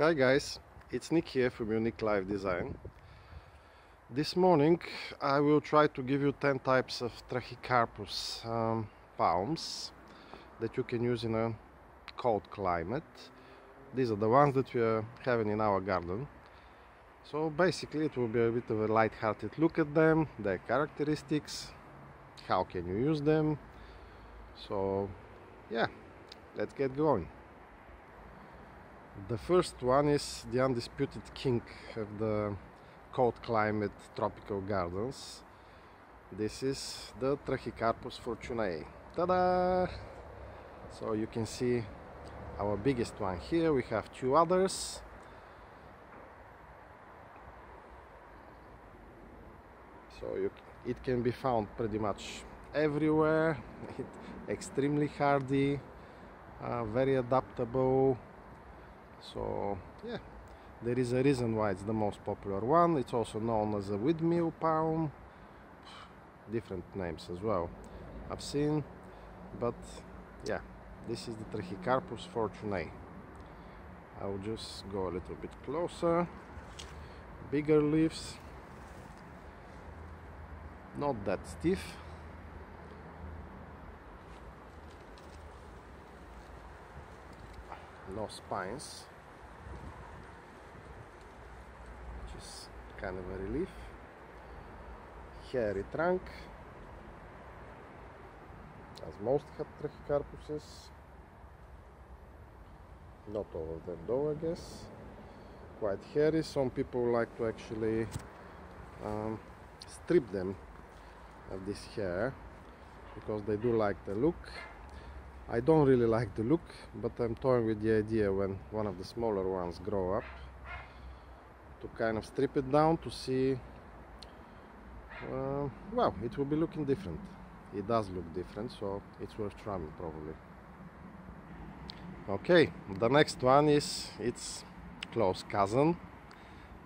Hi guys, it's Nick here from Unique Life Design. This morning I will try to give you 10 types of Trachycarpus um, palms that you can use in a cold climate. These are the ones that we are having in our garden. So basically it will be a bit of a light-hearted look at them, their characteristics, how can you use them. So yeah, let's get going. The first one is the undisputed king of the cold climate tropical gardens. This is the Trachycarpus fortunei. Ta-da! So you can see our biggest one here. We have two others. So you, it can be found pretty much everywhere. It, extremely hardy, uh, very adaptable. So yeah, there is a reason why it's the most popular one. It's also known as a windmill palm. Different names as well. I've seen, but yeah, this is the Trachycarpus fortunei. I'll just go a little bit closer. Bigger leaves, not that stiff. No spines, which is kind of a relief. Hairy trunk, as most Trachycarpuses. Not all of them though, I guess. Quite hairy. Some people like to actually um, strip them of this hair because they do like the look. I don't really like the look, but I'm toying with the idea when one of the smaller ones grow up to kind of strip it down to see uh, well, it will be looking different. It does look different, so it's worth trying probably. Okay, the next one is its close cousin,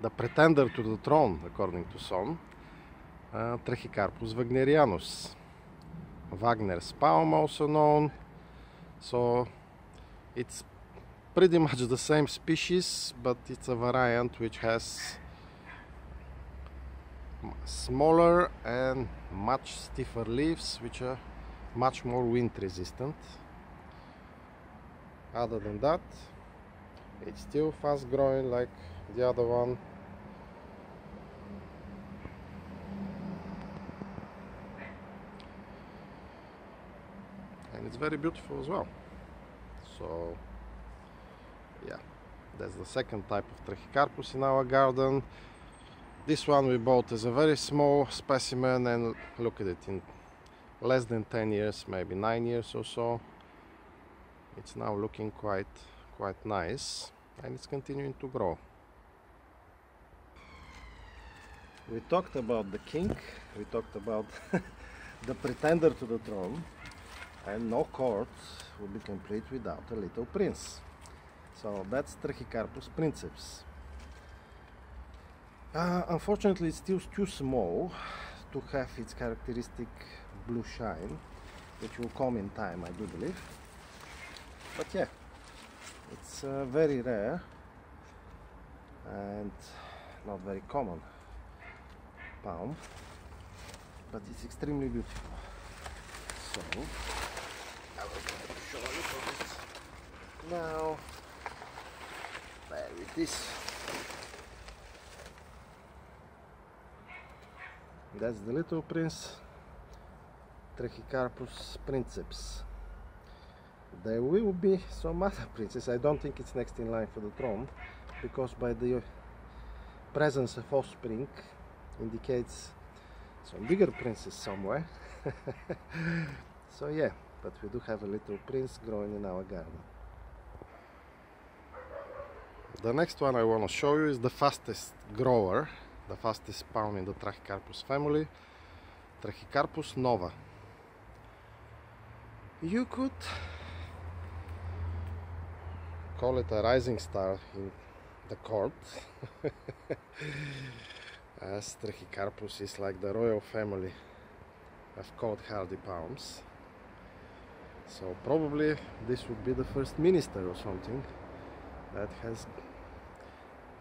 the pretender to the throne, according to some, uh, Trachycarpus wagnerianus. Wagner's palm, also known. So it's pretty much the same species, but it's a variant which has smaller and much stiffer leaves which are much more wind resistant. Other than that it's still fast growing like the other one and it's very beautiful as well. So yeah that's the second type of Trachycarpus in our garden. This one we bought as a very small specimen and look at it in less than 10 years maybe 9 years or so. It's now looking quite quite nice and it's continuing to grow. We talked about the king we talked about the pretender to the throne and no court would be complete without a little prince. So that's Trachycarpus princeps. Uh, unfortunately it's still too small to have its characteristic blue shine which will come in time I do believe. But yeah it's uh, very rare and not very common palm but it's extremely beautiful. So This now there it is that's the little prince Trachycarpus princeps. There will be some other princes. I don't think it's next in line for the throne because by the presence of offspring indicates some bigger princes somewhere. So yeah but we do have a little prince growing in our garden the next one I want to show you is the fastest grower the fastest palm in the Trachycarpus family, Trachycarpus nova. You could call it a rising star in the court, as Trachycarpus is like the royal family of cold hardy palms. So probably this would be the first minister or something that has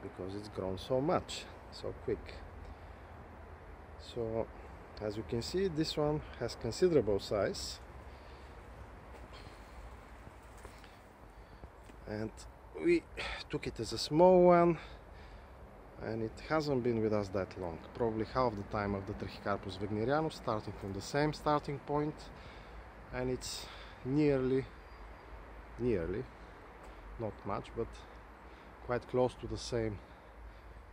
because it's grown so much so quick. So as you can see this one has considerable size. And we took it as a small one and it hasn't been with us that long. Probably half the time of the Trachycarpus wagnerianus starting from the same starting point. And it's nearly. Nearly. Not much but quite close to the same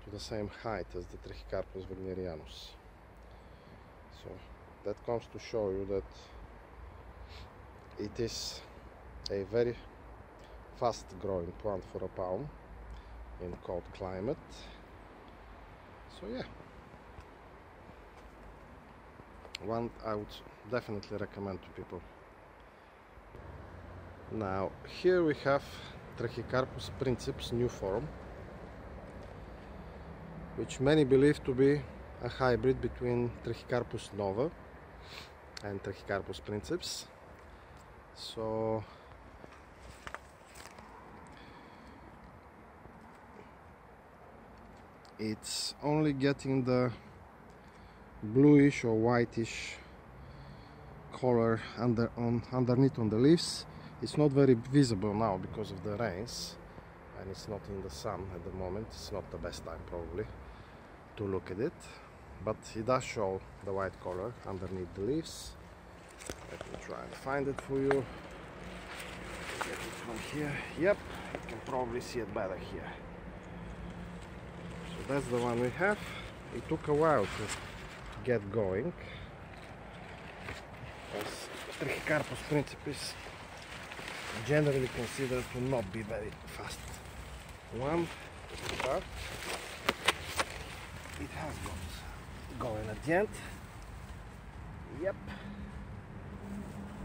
to the same height as the Trachycarpus wagnerianus so that comes to show you that it is a very fast growing plant for a palm in cold climate. So yeah. One I would definitely recommend to people now here we have Trachycarpus princeps new form which many believe to be a hybrid between Trachycarpus nova and Trachycarpus princeps so it's only getting the bluish or whitish color under on underneath on the leaves it's not very visible now because of the rains and it's not in the sun at the moment. It's not the best time probably to look at it but it does show the white color underneath the leaves. Let me try and find it for you. Get it from here. Yep you can probably see it better here. So that's the one we have. It took a while to get going. As Trachycarpus princeps is generally considered to not be very fast. One but it has got going at the end. Yep.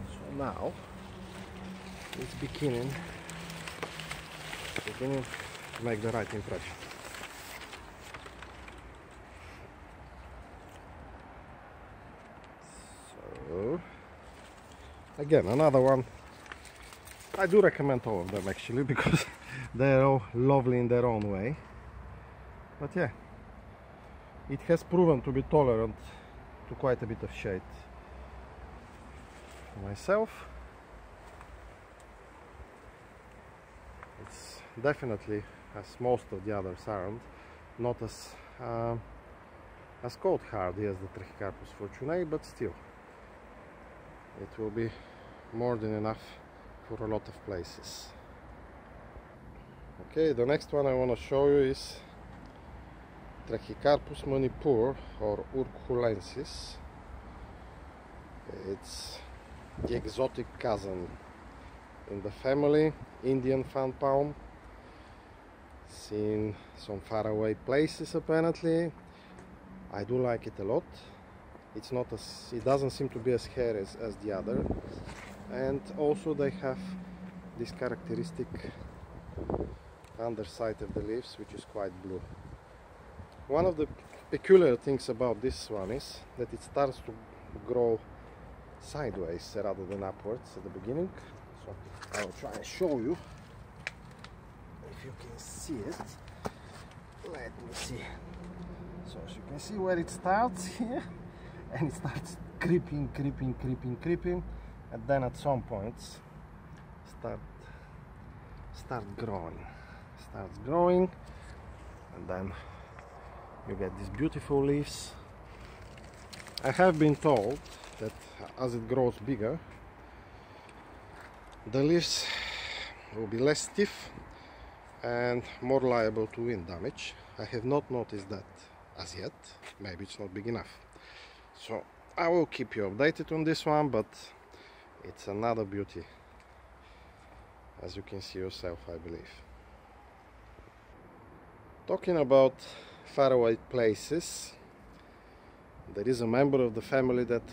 So now it's beginning. Beginning to make the right impression. So again another one I do recommend all of them actually because they're all lovely in their own way. But yeah it has proven to be tolerant to quite a bit of shade myself. It's definitely as most of the others aren't not as uh, as cold hardy as the Trachycarpus fortunei but still it will be more than enough for a lot of places. Okay the next one I want to show you is Trachycarpus manipur or ukhrulensis. It's the exotic cousin in the family Indian fan palm seen some faraway places apparently. I do like it a lot. It's not as it doesn't seem to be as hairy as, as the other and also they have this characteristic underside of the leaves which is quite blue. One of the peculiar things about this one is that it starts to grow sideways rather than upwards at the beginning. So I'll try and show you. If you can see it let me see. So as you can see where it starts here and it starts creeping creeping creeping creeping and then at some points start start growing. Starts growing. And then you get these beautiful leaves. I have been told that as it grows bigger the leaves will be less stiff and more liable to wind damage. I have not noticed that as yet. Maybe it's not big enough. So I will keep you updated on this one but it's another beauty. As you can see yourself I believe. Talking about faraway places there is a member of the family that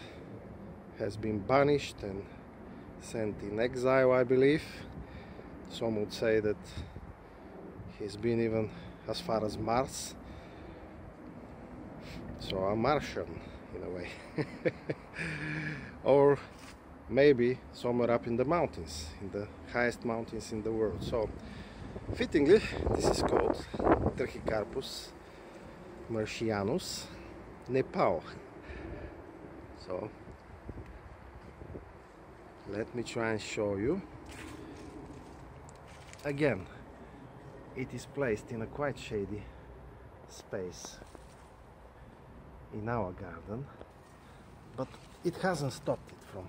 has been banished and sent in exile I believe. Some would say that he's been even as far as Mars. So a Martian in a way. Or maybe somewhere up in the mountains in the highest mountains in the world so Fittingly, this is called Trachycarpus martianus Nepal. So let me try and show you. Again, it is placed in a quite shady space in our garden, but it hasn't stopped it from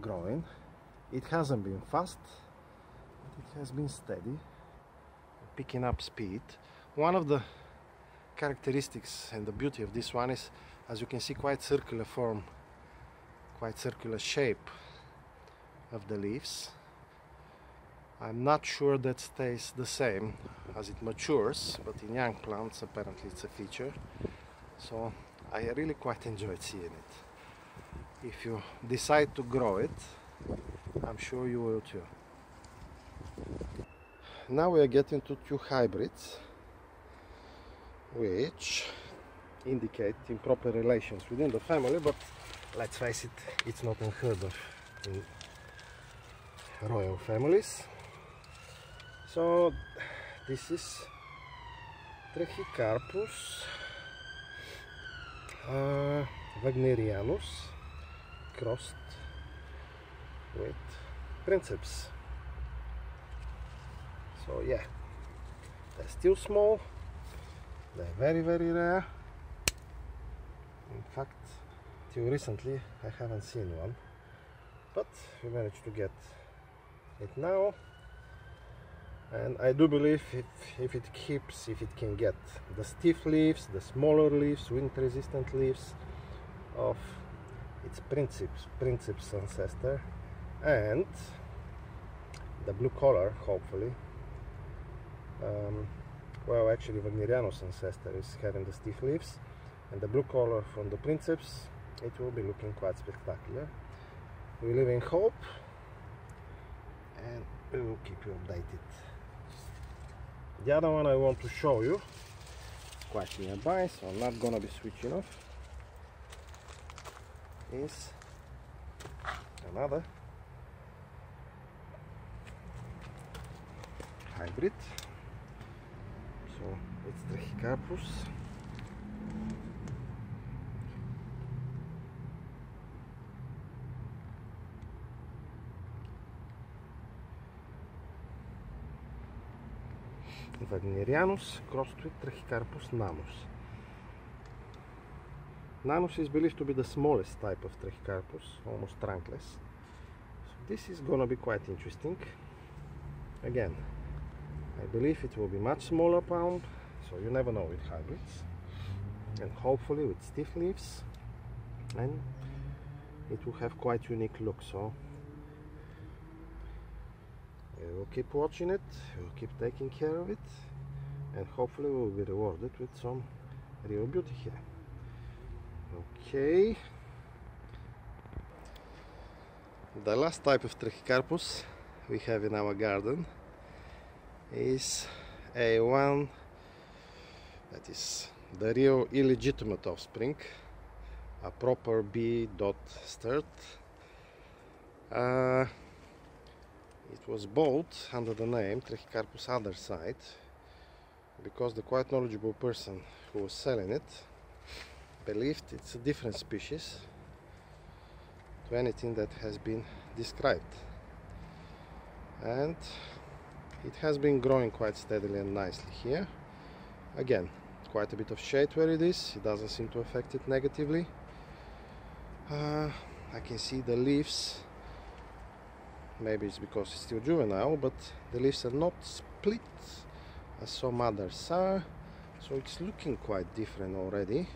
growing. It hasn't been fast, but it has been steady, picking up speed. One of the characteristics and the beauty of this one is, as you can see, quite circular form, quite circular shape of the leaves. I'm not sure that stays the same as it matures, but in young plants apparently it's a feature. So I really quite enjoyed seeing it. If you decide to grow it, I'm sure you will too. Now we are getting to two hybrids which indicate improper relations within the family, but let's face it, it's not unheard of in royal families. So this is Trachycarpus uh, wagnerianus crossed with princeps. So yeah, they're still small, they're very very rare. In fact, till recently I haven't seen one, but we managed to get it now and I do believe if, if it keeps, if it can get the stiff leaves, the smaller leaves, wind resistant leaves of its princeps, princeps ancestor and the blue color hopefully um, well actually Wagnerianus ancestor is having the stiff leaves and the blue color from the princeps it will be looking quite spectacular. We live in hope and we will keep you updated. The other one I want to show you quite nearby so I'm not gonna be switching off is another hybrid so it's Trachycarpus Wagnerianus crossed with Trachycarpus Nanus is believed to be the smallest type of Trachycarpus, almost trunkless. So this is gonna be quite interesting. Again, I believe it will be much smaller pound, so you never know with hybrids. And hopefully with stiff leaves, and it will have quite unique look. So we'll keep watching it, we'll keep taking care of it, and hopefully we'll be rewarded with some real beauty here. Okay. The last type of Trachycarpus we have in our garden is a one that is the real illegitimate offspring, a proper B dot sturt. Uh, it was bought under the name Trachycarpus other side because the quite knowledgeable person who was selling it believed it's a different species to anything that has been described. And it has been growing quite steadily and nicely here. Again quite a bit of shade where it is. It doesn't seem to affect it negatively. Uh, I can see the leaves. Maybe it's because it's still juvenile but the leaves are not split as some others are. So it's looking quite different already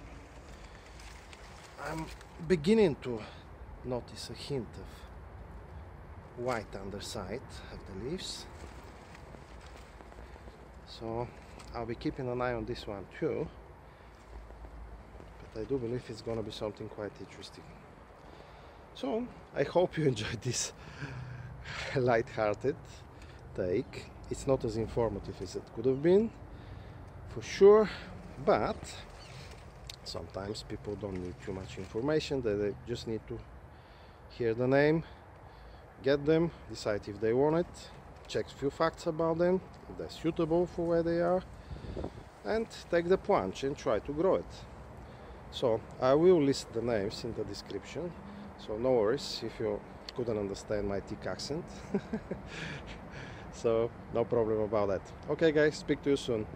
I'm beginning to notice a hint of white underside of the leaves. So I'll be keeping an eye on this one too. But I do believe it's gonna be something quite interesting. So I hope you enjoyed this light-hearted take. It's not as informative as it could have been, for sure, but sometimes people don't need too much information, they just need to hear the name, get them, decide if they want it, check a few facts about them, if they're suitable for where they are, and take the plunge and try to grow it. So I will list the names in the description, so no worries if you couldn't understand my thick accent. so no problem about that. Okay guys, speak to you soon.